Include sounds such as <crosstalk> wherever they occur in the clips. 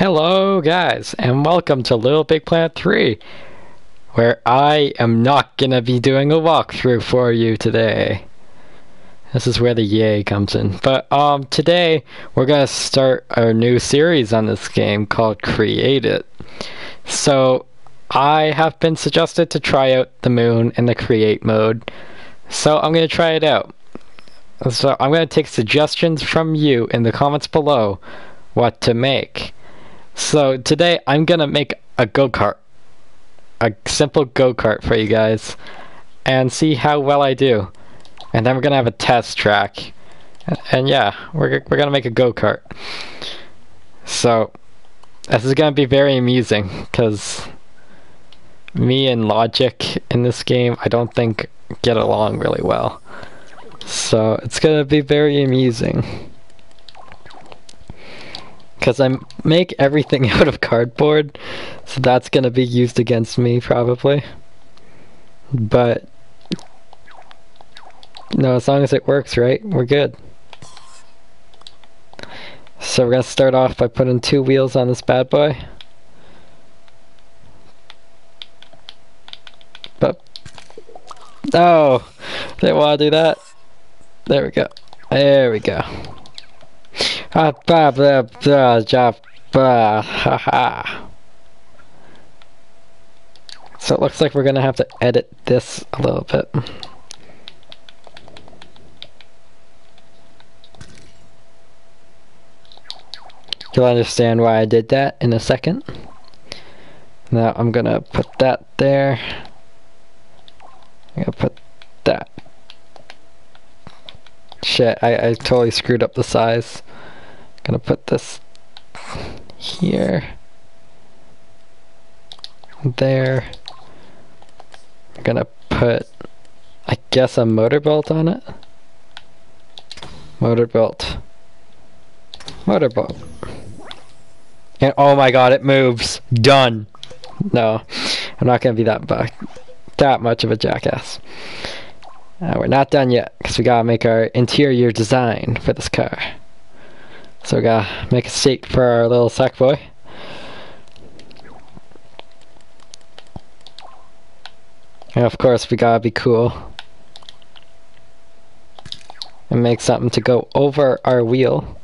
Hello, guys, and welcome to LittleBigPlanet 3, where I am not gonna be doing a walkthrough for you today. This is where the yay comes in. But um, today we're gonna start a new series on this game called Create It. So I have been suggested to try out the moon in the create mode, so I'm gonna try it out. So I'm gonna take suggestions from you in the comments below what to make. So today I'm gonna make a go-kart. A simple go-kart for you guys. And see how well I do. And then we're gonna have a test track. And, yeah, we're, we're gonna make a go-kart. So, this is gonna be very amusing, because me and Logic in this game, I don't think get along really well. So, it's gonna be very amusing because I make everything <laughs> out of cardboard, so that's going to be used against me probably. But, no, as long as it works, right, we're good. So we're going to start off by putting two wheels on this bad boy. But, oh, didn't want to do that. There we go. There we go. <laughs> So it looks like we're gonna have to edit this a little bit. You'll understand why I did that in a second. Now I'm gonna put that there. I'm gonna put that. Shit, I, I totally screwed up the size gonna put this here there. I'm gonna put I guess a motor belt on it. Motor belt. motor belt. and oh my god it moves. Done. No I'm not gonna be that buck, that much of a jackass. Uh, we're not done yet because we gotta make our interior design for this car so we gotta make a seat for our little Sackboy. And of course we gotta be cool. And make something to go over our wheel.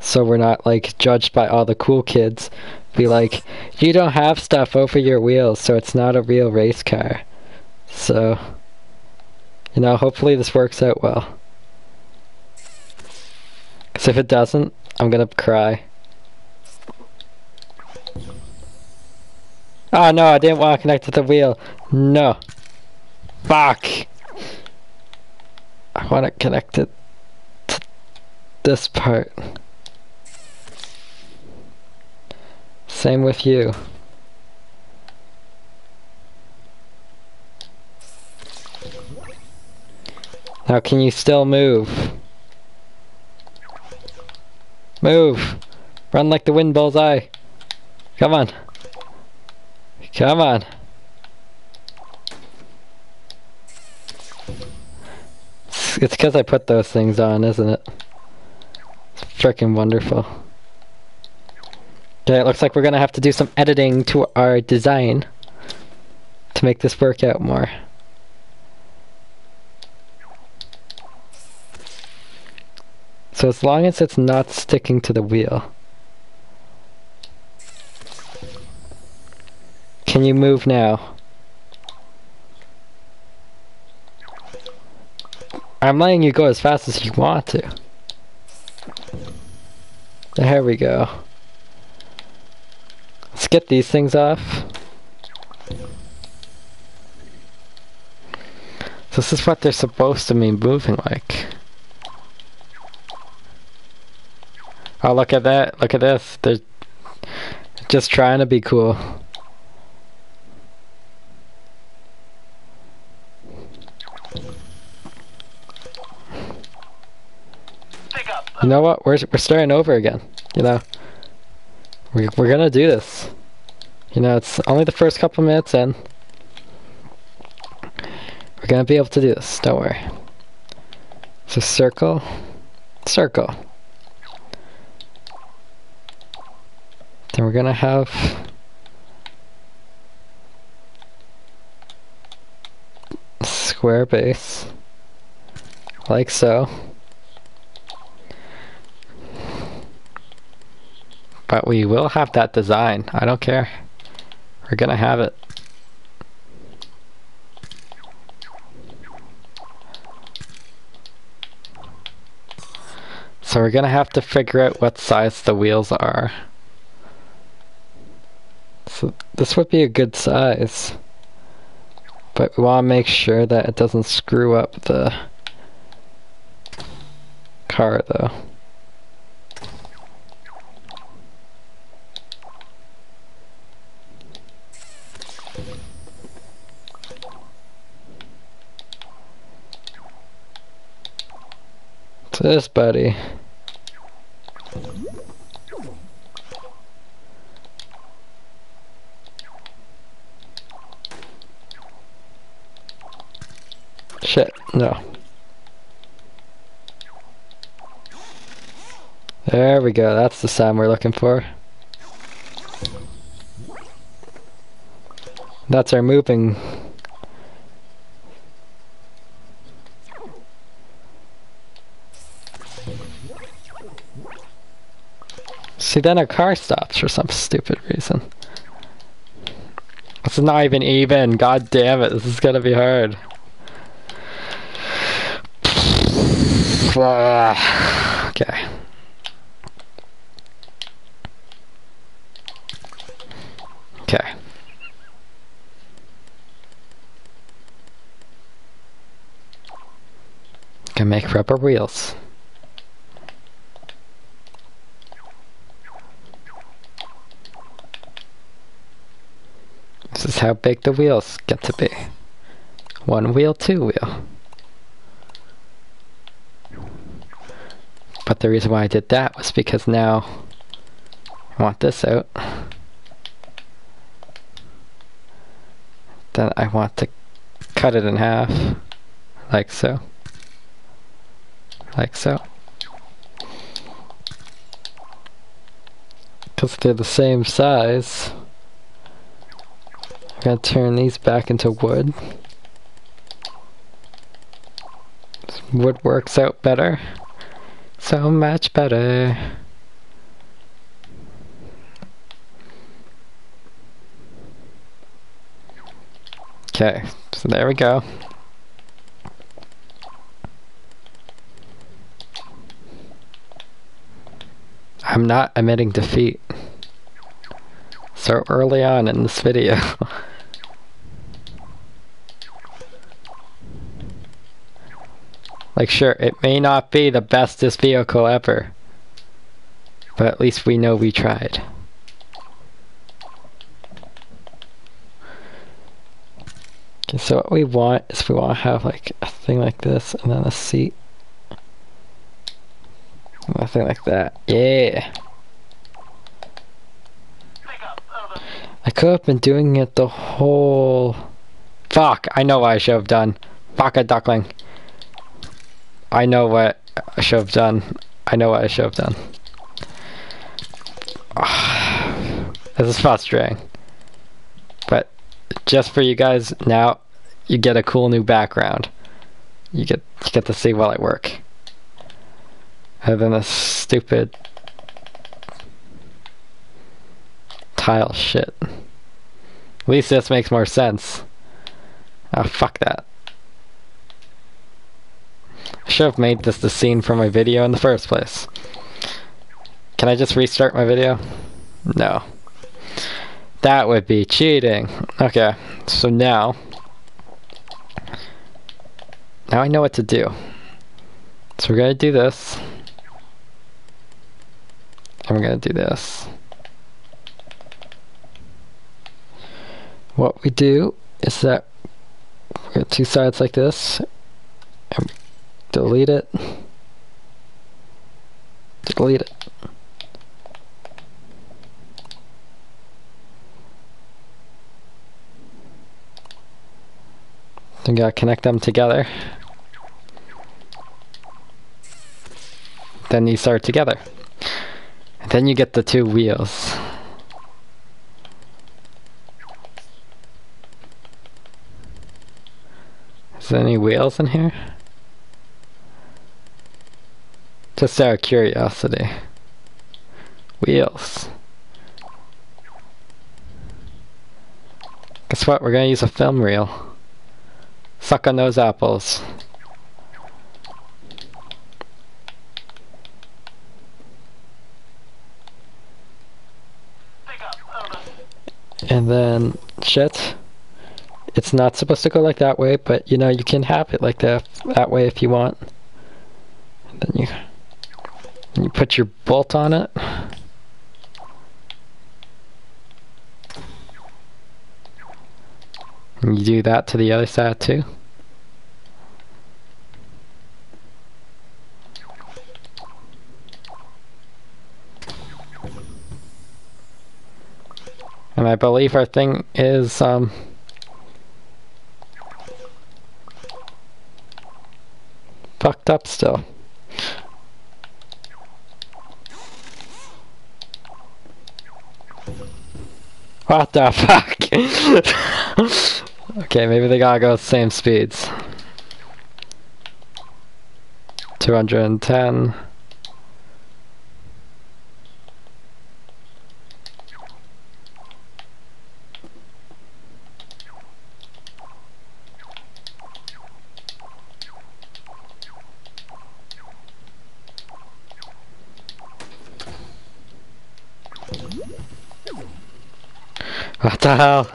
So we're not like judged by all the cool kids. Be like, you don't have stuff over your wheels, so it's not a real race car. So, you know, hopefully this works out well. Because if it doesn't, I'm gonna cry. Oh no, I didn't want to connect to the wheel. No. Fuck. I want it to this part. Same with you. Now can you still move? Move! Run like the wind bullseye! Come on! Come on! It's because I put those things on, isn't it? It's freaking wonderful. Okay, it looks like we're gonna have to do some editing to our design to make this work out more. So as long as it's not sticking to the wheel. Can you move now? I'm letting you go as fast as you want to. There we go. Let's get these things off. This is what they're supposed to be moving like. Oh, look at that. Look at this. They're just trying to be cool. You know what? We're, we're starting over again. You know? We're, we're gonna do this. You know, it's only the first couple minutes in. We're gonna be able to do this. Don't worry. So circle. Circle. Then we're gonna have square base, like so. But we will have that design. I don't care. We're gonna have it. So we're gonna have to figure out what size the wheels are. So this would be a good size. But we want to make sure that it doesn't screw up the car though. This buddy. Shit, no. There we go, that's the sound we're looking for. That's our moving. See, then our car stops for some stupid reason. It's not even even, god damn it, this is gonna be hard. <sighs> okay. Okay. Can make rubber wheels. This is how big the wheels get to be. One wheel, two wheel. But the reason why I did that was because now I want this out. Then I want to cut it in half, like so. Like so. Because they're the same size. I'm gonna turn these back into wood. Wood works out better. So much better. Okay, so there we go. I'm not admitting defeat. So early on in this video. <laughs> like sure, it may not be the bestest vehicle ever. But at least we know we tried. Okay, so what we want is we want to have like a thing like this and then a seat. Nothing like that. Yeah. I could have been doing it the whole... Fuck, I know what I should have done. Fuck a duckling. I know what I should have done. I know what I should have done. <sighs> this is frustrating. But just for you guys, now you get a cool new background. You get you get to see while I work. Other than a stupid tile shit. At least this makes more sense. Oh, fuck that. I should have made this the scene for my video in the first place. Can I just restart my video? No. That would be cheating. Okay, so now... Now I know what to do. So we're gonna do this. And we're gonna do this. What we do is that we got two sides like this, and Delete it. Delete it. Then gotta connect them together. Then these are together. Then you get the two wheels. Is there any wheels in here? Just out of curiosity. Wheels. Guess what? We're gonna use a film reel. Suck on those apples. And then, shit. It's not supposed to go like that way, but you know, you can have it like that, that way if you want. And then you, you put your bolt on it. And you do that to the other side too. And I believe our thing is, um, fucked up still. What the fuck? <laughs> okay, maybe they gotta go same speeds. 210. What the hell?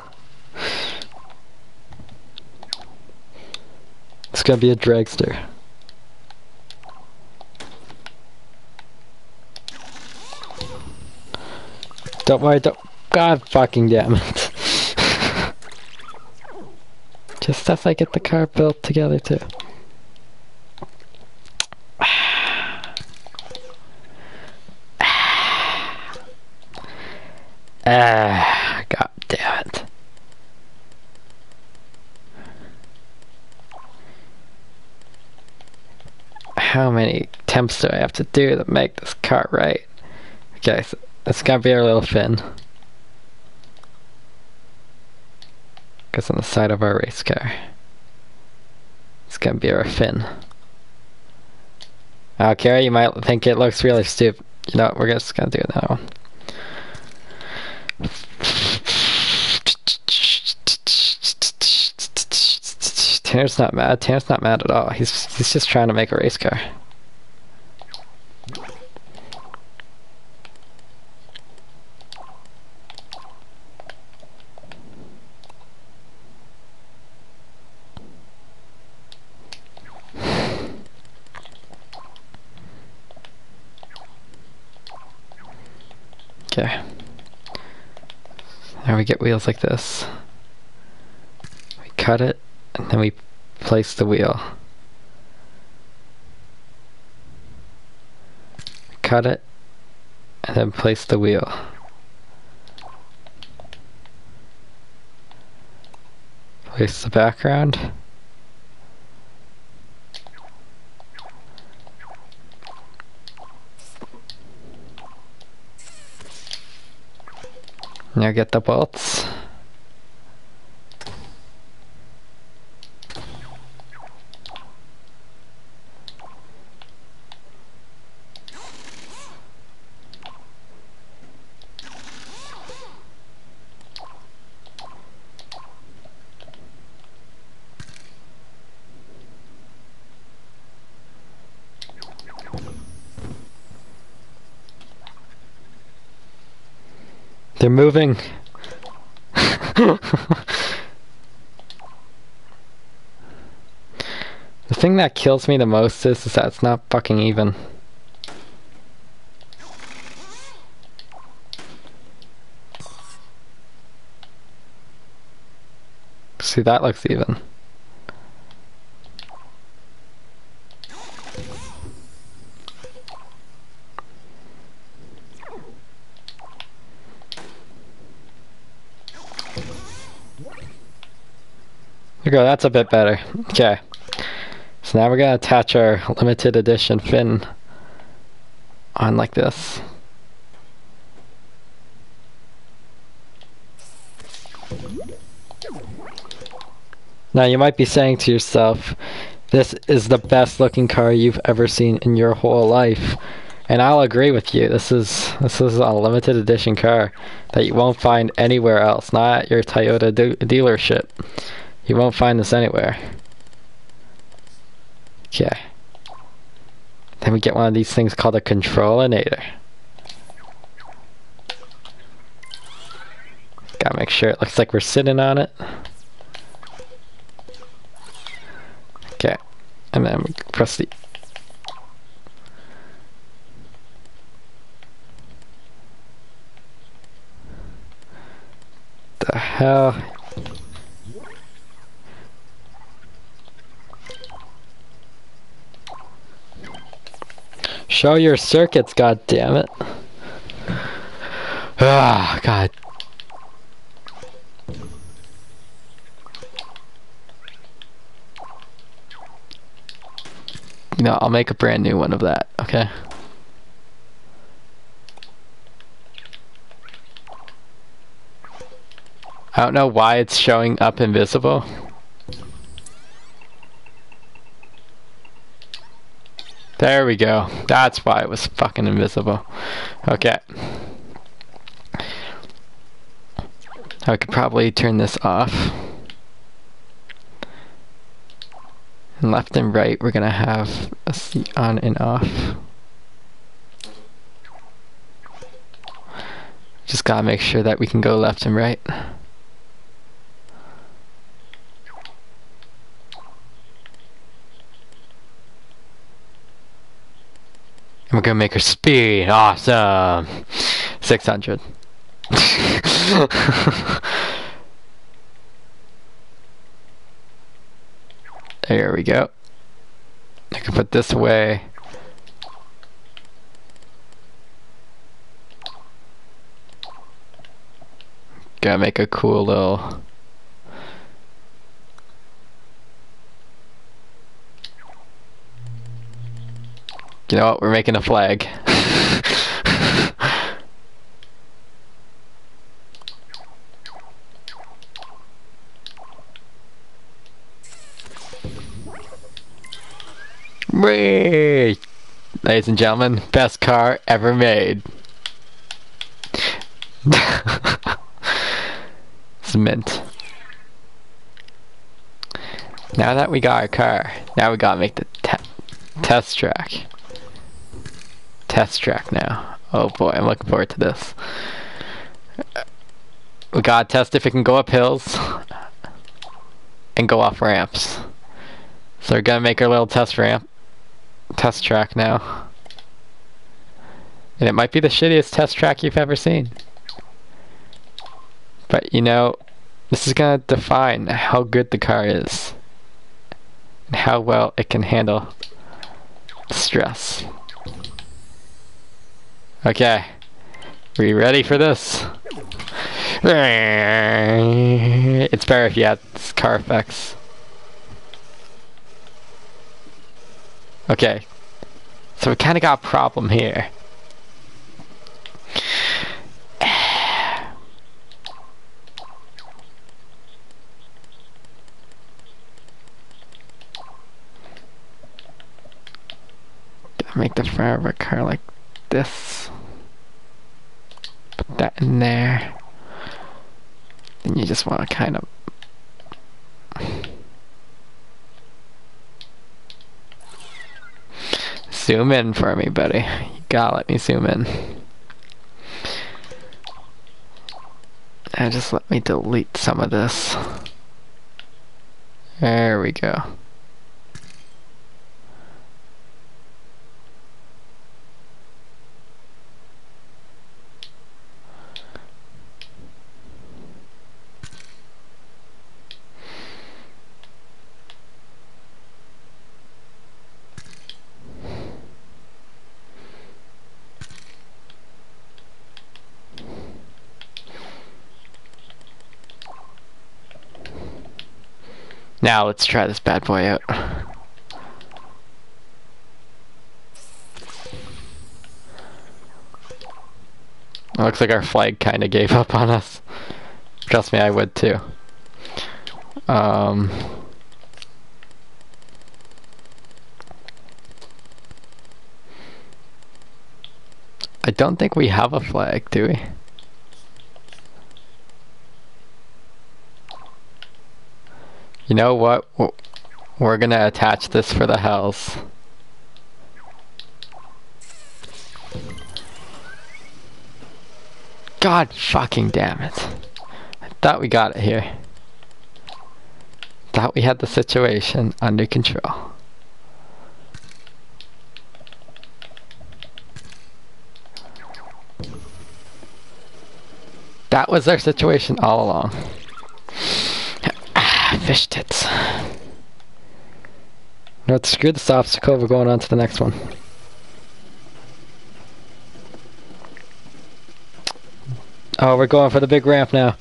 It's gonna be a dragster. Don't worry, don't. God fucking damn it. Just as I get the car built together, too. Ah, god damn it. How attempts do I have to do to make this car right? Okay, so it's gonna be our little fin. Goes on the side of our race car. It's gonna be our fin. Okay, you might think it looks really stupid. You know, we're just gonna do that one. Tanner's not mad. Tanner's not mad at all. He's he's just trying to make a race car. Okay. Now we get wheels like this. We cut it, and then we place the wheel. Cut it, and then place the wheel. Place the background. Now get the bolts. They're moving. the thing that kills me the most is, is that it's not fucking even. See, that looks even. There go, that's a bit better. Okay. So now we're gonna attach our limited edition fin on like this. Now you might be saying to yourself, this is the best looking car you've ever seen in your whole life. And I'll agree with you. This is this is a limited edition car that you won't find anywhere else, not at your Toyota de dealership. You won't find this anywhere. Okay. Then we get one of these things called a controlinator. Gotta make sure it looks like we're sitting on it. Okay. And then we press the the hell? Show your circuits, god damn it. Ah, god. No, I'll make a brand new one of that, okay? I don't know why it's showing up invisible. There we go. That's why it was fucking invisible. Okay. I could probably turn this off. And left and right, we're gonna have a seat on and off. Just gotta make sure that we can go left and right. We're gonna make her speed awesome. 600. <laughs> there we go. I can put this away. Gotta make a cool little You know what? We're making a flag. <laughs> Ladies and gentlemen, best car ever made. <laughs> Cement. Now that we got our car, now we gotta make the te test track test track now. Oh boy, I'm looking forward to this. We gotta test if it can go up hills and go off ramps. So we're gonna make our little test ramp, test track now. And it might be the shittiest test track you've ever seen. But you know, this is gonna define how good the car is. And how well it can handle stress. Okay. Are you ready for this? It's better if you add car effects. Okay. So we kind of got a problem here. make the front of a car like this. Put that in there. Then you just want to kind of zoom in for me, buddy. You gotta let me zoom in. And just let me delete some of this. There we go. Now let's try this bad boy out. It looks like our flag kind of gave up on us. Trust me, I would too. Um, I don't think we have a flag, do we? You know what? We're gonna attach this for the hells. God fucking damn it. I thought we got it here. Thought we had the situation under control. That was our situation all along. Fish tits. No, screw this obstacle, we're going on to the next one. Oh, we're going for the big ramp now.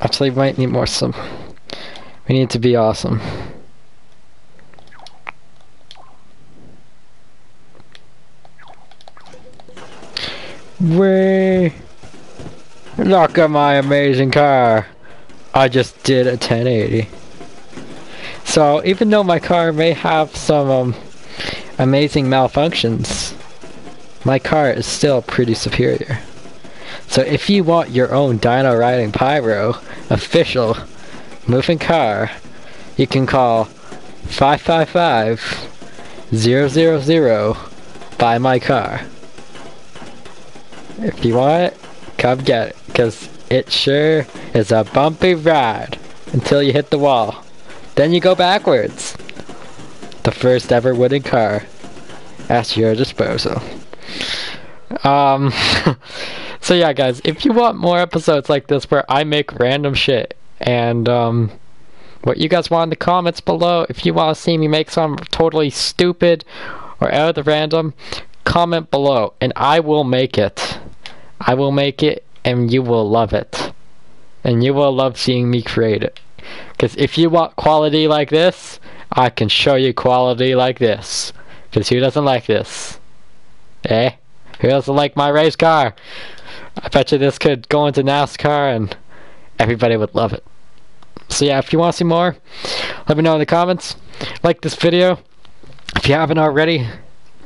Actually, we might need more some. We need to be awesome. Way! Look at my amazing car. I just did a 1080. So even though my car may have some um, amazing malfunctions, my car is still pretty superior. So if you want your own DinoRidingPyro official moving car, you can call 555 000 buy my car. If you want it, come get it, because it sure is a bumpy ride until you hit the wall. Then you go backwards. The first ever wooden car at your disposal. Um, <laughs> so yeah, guys, if you want more episodes like this where I make random shit and um, what you guys want in the comments below, if you want to see me make some totally stupid or out of the random, comment below and I will make it. I will make it and you will love it. And you will love seeing me create it. Because if you want quality like this, I can show you quality like this. Because who doesn't like this? Eh? Who doesn't like my race car? I bet you this could go into NASCAR and everybody would love it. So yeah, if you want to see more, let me know in the comments. Like this video. If you haven't already,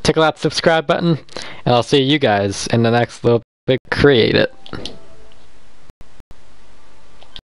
tickle that subscribe button. And I'll see you guys in the next little. Create it.